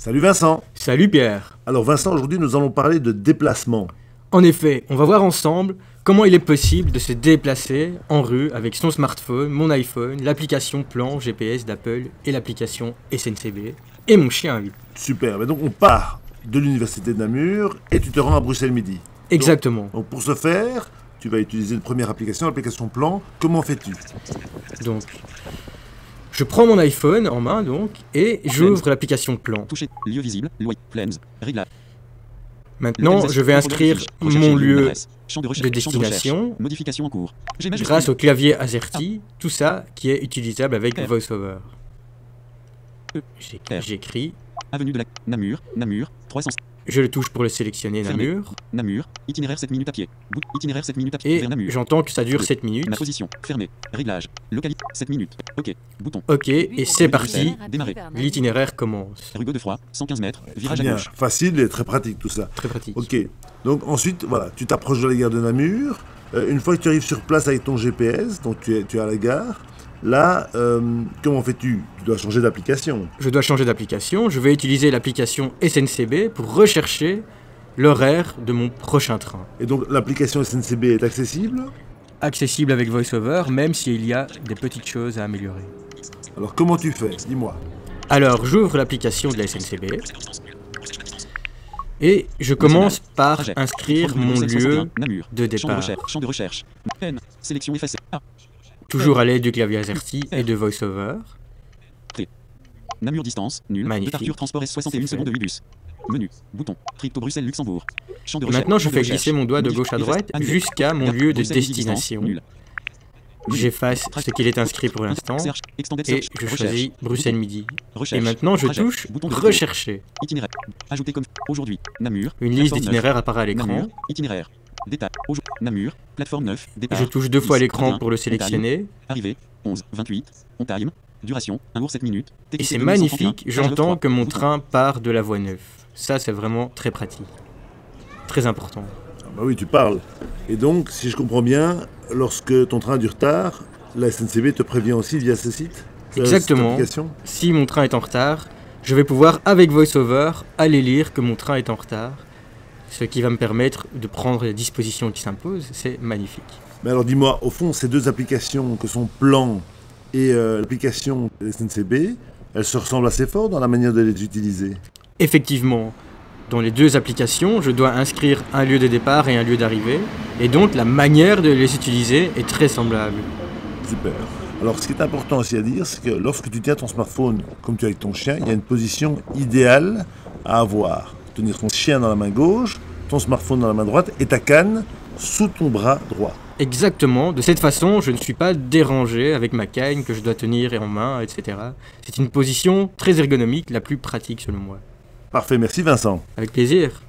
Salut Vincent Salut Pierre Alors Vincent, aujourd'hui nous allons parler de déplacement. En effet, on va voir ensemble comment il est possible de se déplacer en rue avec son smartphone, mon iPhone, l'application Plan GPS d'Apple et l'application SNCB et mon chien, oui. Super, mais donc on part de l'université de Namur et tu te rends à Bruxelles midi. Exactement. Donc pour ce faire, tu vas utiliser une première application, l'application Plan. Comment fais-tu? Donc, je prends mon iPhone en main donc et j'ouvre l'application Plan. Toucher, lieu visible, réglage. Maintenant, je vais inscrire mon lieu de, destination modification en cours. Grâce au clavier AZERTY, tout ça qui est utilisable avec. VoiceOver. E. R. J'écris, Avenue de la Namur, Namur, 300 je le touche pour le sélectionner Fermé. Namur Namur, itinéraire 7 minutes à pied. Bout, itinéraire 7 minutes à pied et vers Namur. j'entends que ça dure 7 minutes. Ma position, fermé. Réglage, localité, 7 minutes. OK, bouton. Ok, et c'est parti, Démarrer. l'itinéraire commence. Rue Godefroy, 115 mètres, virage Très à bien, gauche. facile et très pratique tout ça. Très pratique. Ok, donc ensuite, voilà, tu t'approches de la gare de Namur. Euh, une fois que tu arrives sur place avec ton GPS, donc tu es, tu es à la gare, là, euh, comment fais-tu? Tu dois changer d'application. Je dois changer d'application, je vais utiliser l'application SNCB pour rechercher l'horaire de mon prochain train. Et donc l'application SNCB est accessible? Accessible avec VoiceOver, même s'il y a des petites choses à améliorer. Alors comment tu fais? Dis-moi. Alors, j'ouvre l'application de la SNCB et je commence par inscrire mon lieu 61, Namur. de Champ de départ, recherche, champ de recherche. N, sélection effacée. Toujours à l'aide du clavier AZERTY et de VoiceOver. Namur distance, nul. Magnifique. Departure transport S 61 C'est secondes de 8 bus. Menu, bouton, Tripto Bruxelles Luxembourg. Champ de recherche. Maintenant, je fais glisser mon doigt de gauche à droite jusqu'à mon lieu de destination. J'efface ce qu'il est inscrit pour l'instant et je choisis Bruxelles midi. Et maintenant, je touche Rechercher. Itinéraire. Ajouter comme aujourd'hui. Namur. Une liste d'itinéraires apparaît à 9. l'écran. Itinéraire. Détail. Aujourd'hui. Namur. Plateforme 9. Départ. Je touche deux fois à 10, l'écran 21, pour le sélectionner. Arrivée. 11. 28. On time. Duration. 1 heure 7 minutes. Et c'est 2131, magnifique, j'entends 3. que mon train part de la voie 9. Ça, c'est vraiment très pratique. Très important. Ah bah oui, tu parles. Et donc, si je comprends bien, lorsque ton train a du retard, la SNCB te prévient aussi via ce site Euh, Exactement. Si mon train est en retard, je vais pouvoir, avec VoiceOver, aller lire que mon train est en retard. Ce qui va me permettre de prendre les dispositions qui s'imposent. C'est magnifique. Mais alors dis-moi, au fond, ces deux applications que sont Plan et euh, l'application SNCB, elles se ressemblent assez fort dans la manière de les utiliser? Effectivement, dans les deux applications, je dois inscrire un lieu de départ et un lieu d'arrivée. Et donc, la manière de les utiliser est très semblable. Super. Alors, ce qui est important aussi à dire, c'est que lorsque tu tiens ton smartphone, comme tu es avec ton chien, il y a une position idéale à avoir. Tenir ton chien dans la main gauche, ton smartphone dans la main droite et ta canne sous ton bras droit. Exactement, de cette façon, je ne suis pas dérangé avec ma canne que je dois tenir en main, etc. C'est une position très ergonomique, la plus pratique selon moi. Parfait, merci Vincent. Avec plaisir.